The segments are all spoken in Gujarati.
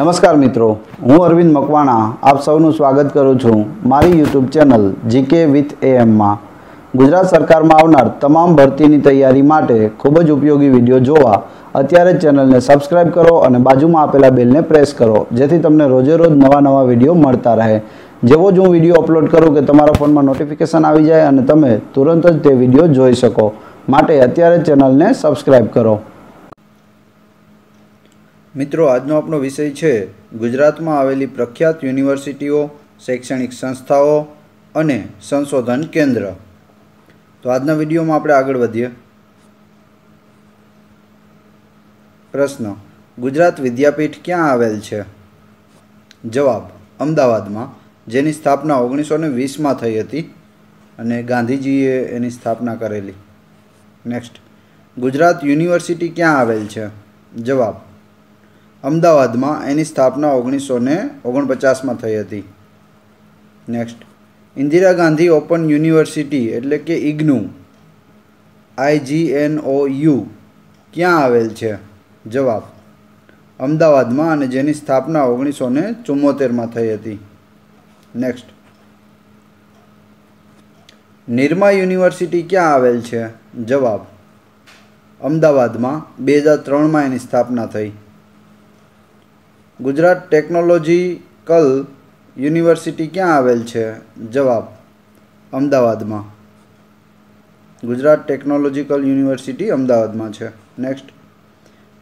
નમસ્કાર મિત્રો, હું અરવિંદ મકવાણા આપ સૌનું સ્વાગત કરું છું મારી YouTube channel G K with Gujarat સરકારમાં આવનાર તમામ ભરતીની તૈયારી માટે ખૂબ જ ઉપયોગી વીડિયો જોવા અત્યારે ચેનલને સબસ્ક્રાઇબ કરો અને બાજુમાં આપેલા બેલને પ્રેસ કરો, જેથી તમને રોજે રોજ નવા નવા વીડિયો મળતા રહે. જેવો જ હું વીડિયો અપલોડ કરું કે તમારા ફોનમાં નોટિફિકેશન આવી જાય અને તમે તુરંત જ તે વીડિયો જોઈ શકો. માટે અત્યારે ચેનલને સબસ્ક્રાઇબ કરો. મિત્રો, આજનો આપણો વિષય છે ગુજરાતમાં આવેલી પ્રખ્યાત યુનિવર્સિટીઓ, શૈક્ષણિક સંસ્થાઓ અને સંશોધન કેન્દ્ર. તો આજના વિડીયોમાં આપણે આગળ વધીએ. પ્રશ્ન, ગુજરાત વિદ્યાપીઠ ક્યાં આવેલ છે? જવાબ, અમદાવાદમાં, જેની સ્થાપના ઓગણીસો ને વીસમાં થઈ હતી અને ગાંધીજીએ એની સ્થાપના કરેલી. નેક્સ્ટ, ગુજરાત યુનિવર્સિટી ક્યાં આવેલ છે? જવાબ અમદાવાદમાં એની સ્થાપના ઓગણીસો ને ઓગણપચાસમાં થઈ હતી. Next Indira Gandhi open university એટલે કે ઇગ્નુ આઈજીએનઓ યુ, ક્યાં આવેલ છે? જવાબ. અમદાવાદમાં અને જેની સ્થાપના ઓગણીસો ને ચુમ્મોતેરમાં થઈ હતી. નેક્સ્ટ નિરમા યુનિવર્સિટી ક્યાં આવેલ છે? જવાબ. અમદાવાદમાં બે હજાર ત્રણમાં એની સ્થાપના થઈ. ગુજરાત ટેકનોલોજીકલ યુનિવર્સિટી ક્યાં આવેલ છે? જવાબ, અમદાવાદમાં. ગુજરાત ટેકનોલોજીકલ યુનિવર્સિટી અમદાવાદમાં છે. Next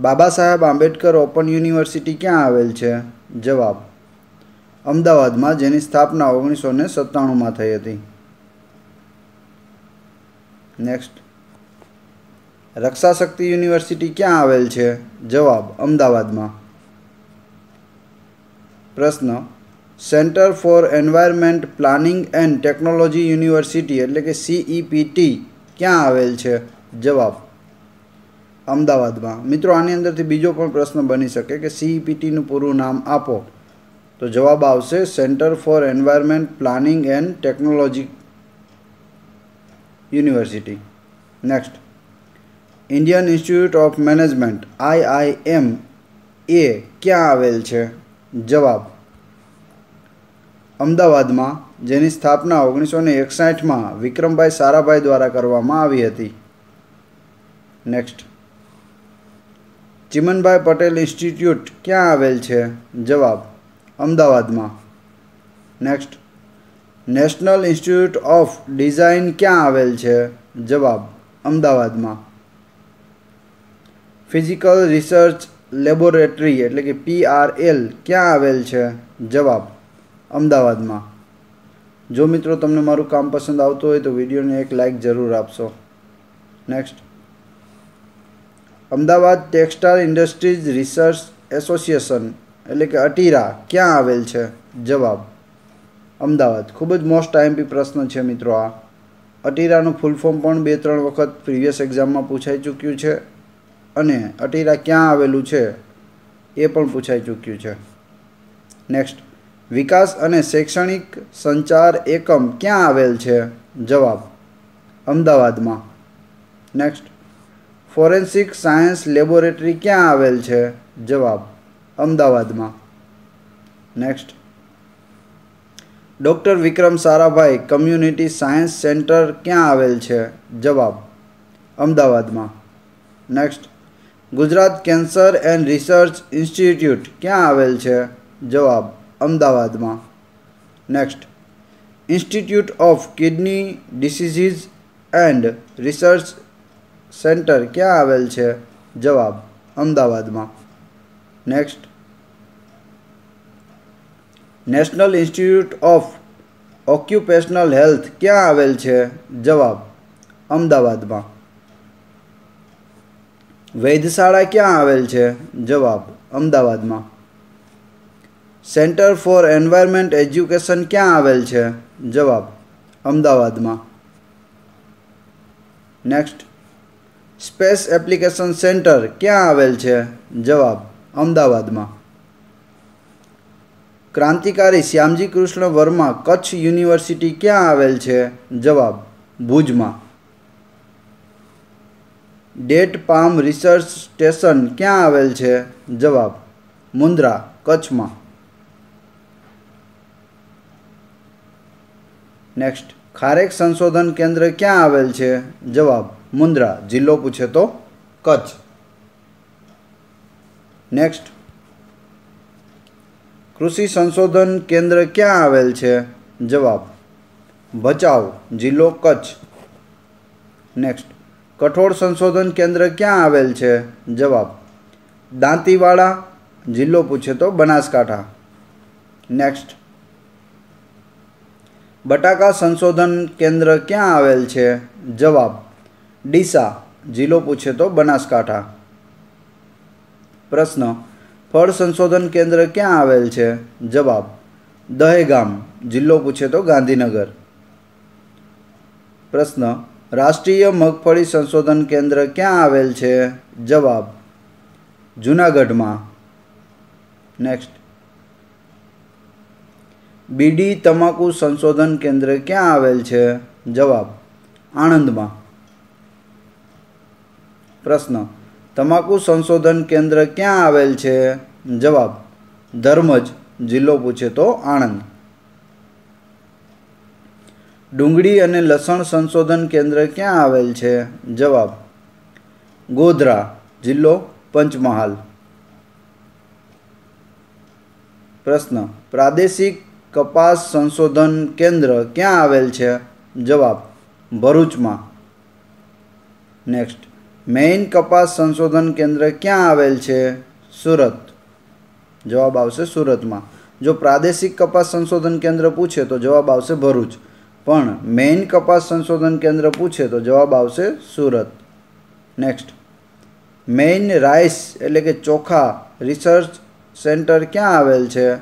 Baba Saheb Ambedkar open university ક્યાં આવેલ છે? જવાબ, અમદાવાદમાં, જેની સ્થાપના ઓગણીસો ને સત્તાણુંમાં થઈ હતી. નેક્સ્ટ રક્ષાશક્તિ યુનિવર્સિટી ક્યાં આવેલ છે? જવાબ, અમદાવાદમાં. પ્રશ્ન. Centre for environment planning and technology university એટલે કે સીઈપીટી ક્યાં આવેલ છે? જવાબ. અમદાવાદમાં. મિત્રો, આની અંદરથી બીજો પણ પ્રશ્ન બની શકે કે સીઈપીટીનું પૂરું નામ આપો. તો જવાબ આવશે centre for environment planning and technology university next Indian institute of management IIM એ ક્યાં આવેલ છે? જવાબ. અમદાવાદમાં, જેની સ્થાપના ઓગણીસો ને એકસાઠમાં વિક્રમભાઈ સારાભાઈ દ્વારા કરવામાં આવી હતી. નેક્સ્ટ ચિમનભાઈ પટેલ ઇન્સ્ટિટ્યૂટ ક્યાં આવેલ છે? જવાબ. અમદાવાદમાં. Next national institute of design ક્યાં આવેલ છે? જવાબ. અમદાવાદમાં. ફિઝિકલ રિસર્ચ લેબોરેટરી એટલે કે પીઆરએલ ક્યાં આવેલ છે? જવાબ, અમદાવાદમાં. જો મિત્રો તમને મારું કામ પસંદ આવતું હોય તો વિડીયોને એક લાઇક જરૂર આપશો. Next Ahmedabad textile industries research association એટલે કે અટીરા ક્યાં આવેલ છે? જવાબ, અમદાવાદ. ખૂબ જ મોસ્ટ આઈએમપી પ્રશ્ન છે મિત્રો આ. અટીરાનું ફૂલ ફોર્મ પણ બે ત્રણ વખત પ્રીવિયસ એક્ઝામમાં પૂછાઈ ચૂક્યું છે. અને અટીરા ક્યાં આવેલું છે? એ પણ પૂછાઈ ચૂક્યું છે. નેક્સ્ટ વિકાસ અને શૈક્ષણિક સંચાર એકમ ક્યાં આવેલ છે? જવાબ, અમદાવાદમાં. નેક્સ્ટ ફોરેન્સિક સાયન્સ લેબોરેટરી ક્યાં આવેલ છે? જવાબ, અમદાવાદમાં. Next doctor Vikram Sarabhai community science centre ક્યાં આવેલ છે? જવાબ, અમદાવાદમાં. Next Gujarat cancer and research institute ક્યાં આવેલ છે? જવાબ, અમદાવાદમાં. Next. Institute of kidney diseases and research centre ક્યાં આવેલ છે? જવાબ, અમદાવાદમાં. Next. National institute of occupational health ક્યાં આવેલ છે? જવાબ, અમદાવાદમાં. વૈધશાળા ક્યાં આવેલ છે? જવાબ, અમદાવાદમાં. સેન્ટર ફોર એન્વાયરમેન્ટ એજ્યુકેશન ક્યાં આવેલ છે? જવાબ, અમદાવાદમાં. નેક્સ્ટ, સ્પેસ એપ્લિકેશન સેન્ટર ક્યાં આવેલ છે? જવાબ, અમદાવાદમાં. ક્રાંતિકારી શ્યામજી કૃષ્ણ વર્મા કચ્છ યુનિવર્સિટી ક્યાં આવેલ છે? જવાબ, ભુજમાં. ડેટ પામ રિસર્ચ સ્ટેશન ક્યાં આવેલ છે? જવાબ મુન્દ્રા કચ્છમાં. નેક્સ્ટ ખારેક સંશોધન કેન્દ્ર ક્યાં આવેલ છે? જવાબ મુન્દ્રા જિલ્લો પૂછે તો, કચ્છ. નેક્સ્ટ કૃષિ સંશોધન કેન્દ્ર ક્યાં આવેલ છે? જવાબ, ભચાઉ, જિલ્લો કચ્છ. નેક્સ્ટ કઠોળ સંશોધન કેન્દ્ર ક્યાં આવેલ છે? જવાબ, દાંતીવાડા, જિલ્લો પૂછે તો બનાસકાંઠા. નેક્સ્ટ બટાકા સંશોધન કેન્દ્ર ક્યાં આવેલ છે? જવાબ, ડીસા, જિલ્લો પૂછે તો બનાસકાંઠા. પ્રશ્ન, ફળ સંશોધન કેન્દ્ર ક્યાં આવેલ છે? જવાબ, દહેગામ, જિલ્લો પૂછે તો ગાંધીનગર. પ્રશ્ન રાષ્ટ્રીય મગફળી સંશોધન કેન્દ્ર ક્યાં આવેલ છે? જવાબ, જૂનાગઢમાં. નેક્સ્ટ બીડી તમાકુ સંશોધન કેન્દ્ર ક્યાં આવેલ છે? જવાબ, આણંદમાં. પ્રશ્ન, તમાકુ સંશોધન કેન્દ્ર ક્યાં આવેલ છે? જવાબ, ધર્મજ. જિલ્લો પૂછે તો આણંદ. ડુંગળી અને લસણ સંશોધન કેન્દ્ર ક્યાં આવેલ છે? જવાબ, ગોધરા જિલ્લો પંચમહાલ. પ્રશ્ન, પ્રાદેશિક કપાસ સંશોધન કેન્દ્ર ક્યાં આવેલ છે? જવાબ, ભરૂચમાં. નેક્સ્ટ, મેઇન કપાસ સંશોધન કેન્દ્ર ક્યાં આવેલ છે? સુરત. જવાબ આવશે સુરતમાં. જો પ્રાદેશિક કપાસ સંશોધન કેન્દ્ર પૂછે તો જવાબ આવશે ભરૂચ. પણ મેઇન કપાસ સંશોધન કેન્દ્ર પૂછે તો જવાબ આવશે સુરત. નેક્સ્ટ મેઇન રાઈસ એટલે કે ચોખા રિસર્ચ સેન્ટર ક્યાં આવેલ છે?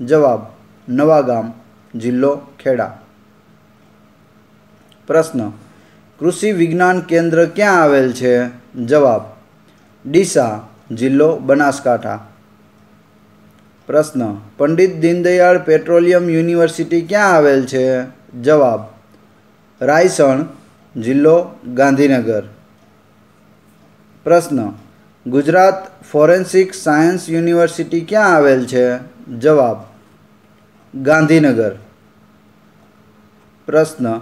જવાબ, નવાગામ, જિલ્લો ખેડા. પ્રશ્ન, કૃષિ વિજ્ઞાન કેન્દ્ર ક્યાં આવેલ છે? જવાબ, ડીસા, જિલ્લો બનાસકાંઠા. પ્રશ્ન, પંડિત દીનદયાળ પેટ્રોલિયમ યુનિવર્સિટી ક્યાં આવેલ છે? જવાબ, રાયસણ જિલ્લો ગાંધીનગર. પ્રશ્ન, ગુજરાત ફોરેન્સિક સાયન્સ યુનિવર્સિટી ક્યાં આવેલ છે? જવાબ, ગાંધીનગર. પ્રશ્ન,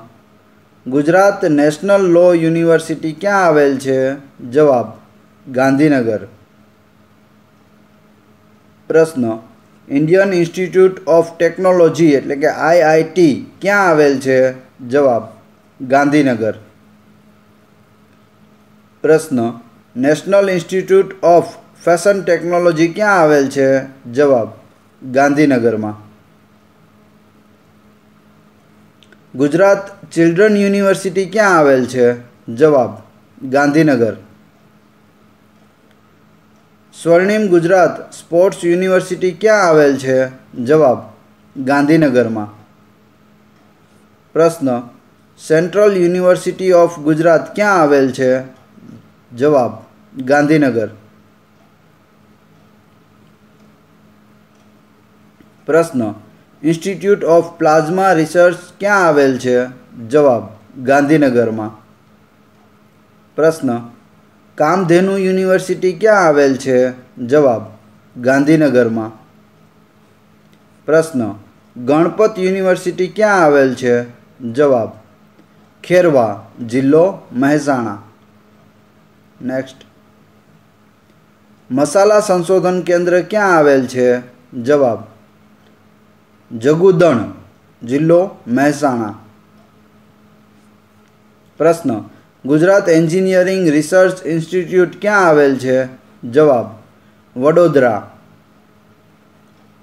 ગુજરાત નેશનલ લો યુનિવર્સિટી ક્યાં આવેલ છે? જવાબ, ગાંધીનગર. પ્રશ્ન ઇન્ડિયન ઇન્સ્ટિટ્યૂટ ઓફ ટેકનોલોજી એટલે કે આઈઆઈટી ક્યાં આવેલ છે? જવાબ, ગાંધીનગર. પ્રશ્ન national institute of fashion technology ક્યાં આવેલ છે? જવાબ, ગાંધીનગરમાં. ગુજરાત ચિલ્ડ્રન યુનિવર્સિટી ક્યાં આવેલ છે? જવાબ, ગાંધીનગર. સ્વર્ણિમ ગુજરાત સ્પોર્ટ્સ યુનિવર્સિટી ક્યાં આવેલ છે? જવાબ, ગાંધીનગરમાં. પ્રશ્ન, સેન્ટ્રલ યુનિવર્સિટી ઓફ ગુજરાત ક્યાં આવેલ છે? જવાબ, ગાંધીનગર. પ્રશ્ન, ઇન્સ્ટિટ્યૂટ ઓફ પ્લાઝમા રિસર્ચ ક્યાં આવેલ છે? જવાબ, ગાંધીનગરમાં. પ્રશ્ન કામધેનુ યુનિવર્સિટી ક્યાં આવેલ છે? જવાબ, ગાંધીનગરમાં. પ્રશ્ન, ગણપત યુનિવર્સિટી ક્યાં આવેલ છે? જવાબ, ખેરવા, જિલ્લો, મહેસાણા. નેક્સ્ટ મસાલા સંશોધન કેન્દ્ર ક્યાં આવેલ છે? જવાબ, જગુદણ, જિલ્લો, મહેસાણા. પ્રશ્ન ગુજરાત એન્જિનિયરિંગ રિસર્ચ ઇન્સ્ટિટ્યૂટ ક્યાં આવેલ છે? જવાબ, વડોદરા.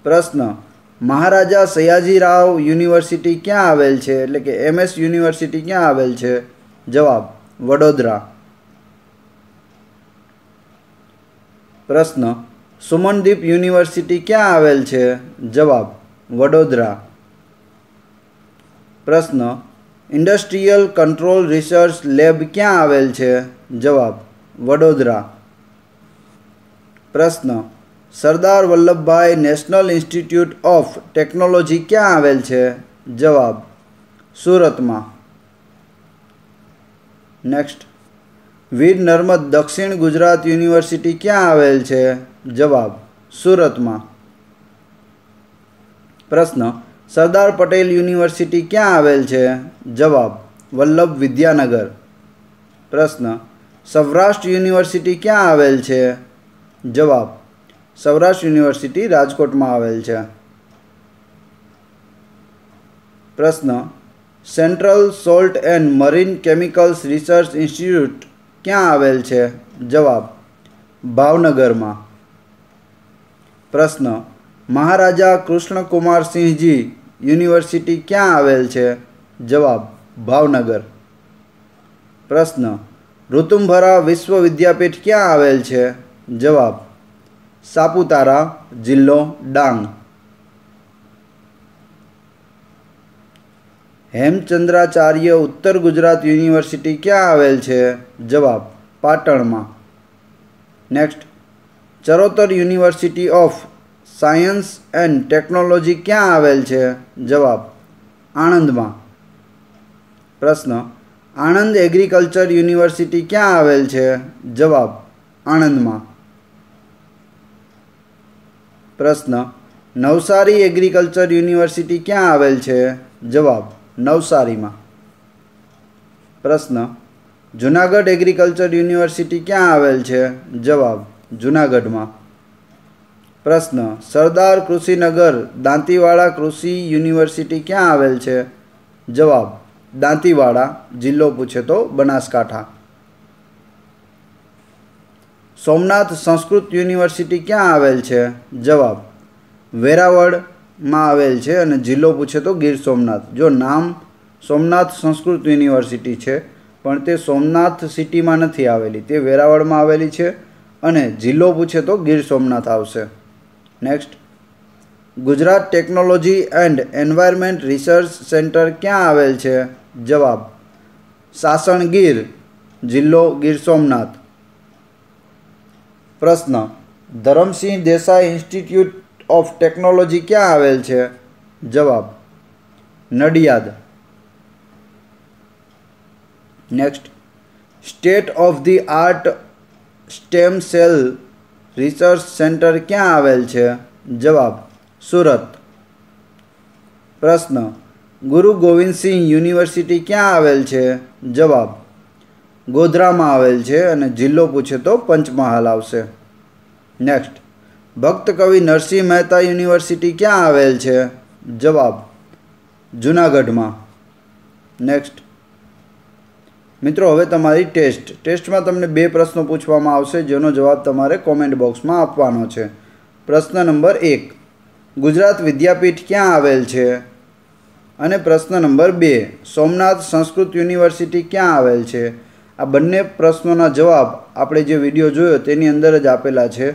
પ્રશ્ન, મહારાજા સયાજીરાવ યુનિવર્સિટી ક્યાં આવેલ છે? એટલે કે એમએસ યુનિવર્સિટી ક્યાં આવેલ છે? જવાબ, વડોદરા. પ્રશ્ન, સુમનદીપ યુનિવર્સિટી ક્યાં આવેલ છે? જવાબ, વડોદરા. પ્રશ્ન ઇન્ડસ્ટ્રીયલ કંટ્રોલ રિસર્ચ લેબ ક્યાં આવેલ છે? જવાબ, વડોદરા. પ્રશ્ન, Sardar Vallabhbhai national institute of technology ક્યાં આવેલ છે? જવાબ, સુરતમાં. નેક્સ્ટ, વીર નર્મદ દક્ષિણ ગુજરાત યુનિવર્સિટી ક્યાં આવેલ છે? જવાબ, સુરતમાં. પ્રશ્ન સરદાર પટેલ યુનિવર્સિટી ક્યાં આવેલ છે? જવાબ, વલ્લભ વિદ્યાનગર. પ્રશ્ન, સૌરાષ્ટ્ર યુનિવર્સિટી ક્યાં આવેલ છે? જવાબ, સૌરાષ્ટ્ર યુનિવર્સિટી રાજકોટમાં આવેલ છે. પ્રશ્ન, central salt and marine chemicals research institute ક્યાં આવેલ છે? જવાબ, ભાવનગરમાં. પ્રશ્ન, મહારાજા કૃષ્ણકુમાર સિંહજી યુનિવર્સિટી ક્યાં આવેલ છે? જવાબ, ભાવનગર. પ્રશ્ન, ઋતુંભરા વિશ્વ વિદ્યાપીઠ ક્યાં આવેલ છે? જવાબ, સાપુતારા જિલ્લો ડાંગ. હેમચંદ્રાચાર્ય ઉત્તર ગુજરાત યુનિવર્સિટી ક્યાં આવેલ છે? જવાબ, પાટણમાં. Next, Charotar university of science and technology ક્યાં આવેલ છે? જવાબ, આણંદમાં. પ્રશ્ન, આણંદ એગ્રીકલ્ચર યુનિવર્સિટી ક્યાં આવેલ છે? જવાબ, આણંદમાં. પ્રશ્ન, નવસારી એગ્રીકલ્ચર યુનિવર્સિટી ક્યાં આવેલ છે? જવાબ, નવસારીમાં. પ્રશ્ન, જુનાગઢ એગ્રીકલ્ચર યુનિવર્સિટી ક્યાં આવેલ છે? જવાબ, જુનાગઢમાં. પ્રશ્ન, સરદાર કૃષિનગર, દાંતીવાડા કૃષિ યુનિવર્સિટી ક્યાં આવેલ છે? જવાબ, દાંતીવાડા, જિલ્લો પૂછે તો બનાસકાંઠા. સોમનાથ સંસ્કૃત યુનિવર્સિટી ક્યાં આવેલ છે? જવાબ, વેરાવળમાં આવેલ છે અને જિલ્લો પૂછે તો ગીર સોમનાથ. જો નામ સોમનાથ સંસ્કૃત યુનિવર્સિટી છે, પણ તે સોમનાથ સિટીમાં નથી આવેલી, તે વેરાવળમાં આવેલી છે અને જિલ્લો પૂછે તો ગીર સોમનાથ આવશે. Next Gujarat technology and environment research centre ક્યાં આવેલ છે? જવાબ. સાસણ ગીર જિલ્લો ગીર સોમનાથ. પ્રશ્ન. Dharamsinh Desai institute of technology ક્યાં આવેલ છે? જવાબ. Nadiad. Next state of the art stem cell research centre ક્યાં આવેલ છે? જવાબ, સુરત. પ્રશ્ન, ગુરુ ગોવિંદસિંહ યુનિવર્સિટી ક્યાં આવેલ છે? જવાબ, ગોધરામાં આવેલ છે અને જિલ્લો પૂછે તો પંચમહાલ આવશે. નેક્સ્ટ ભક્ત કવિ નરસિંહ મહેતા યુનિવર્સિટી ક્યાં આવેલ છે? જવાબ, જુનાગઢમાં. નેક્સ્ટ મિત્રો, હવે તમારી ટેસ્ટ. ટેસ્ટમાં તમને બે પ્રશ્નો પૂછવામાં આવશે, જેનો જવાબ તમારે કોમેન્ટ બોક્સમાં આપવાનો છે. પ્રશ્ન નંબર એક. ગુજરાત વિદ્યાપીઠ ક્યાં આવેલ છે? અને પ્રશ્ન નંબર બે. સોમનાથ સંસ્કૃત યુનિવર્સિટી ક્યાં આવેલ છે? આ બંને પ્રશ્નોના જવાબ આપણે જે વીડિયો જોયો તેની અંદર જ આપેલા છે.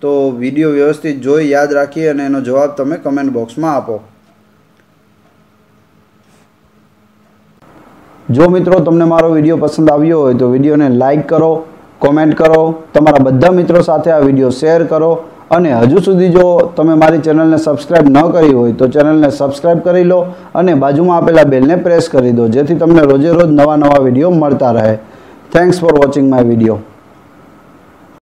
તો વીડિયો વ્યવસ્થિત જોઈ યાદ રાખી અને એનો જવાબ તમે કમેન્ટ બોક્સમાં આપો. જો મિત્રો તમને મારો વીડિયો પસંદ આવ્યો હોય તો વિડીયોને લાઇક કરો, કોમેન્ટ કરો, તમારા બધા મિત્રો સાથે આ વીડિયો શેર કરો અને હજુ સુધી જો તમે મારી ચેનલને સબસ્ક્રાઇબ ન કરી હોય તો ચેનલને સબસ્ક્રાઇબ કરી લો અને બાજુમાં આપેલા બેલને પ્રેસ કરી દો, જેથી તમને રોજે રોજ નવા નવા વીડિયો મળતા રહે. Thanks for watching my video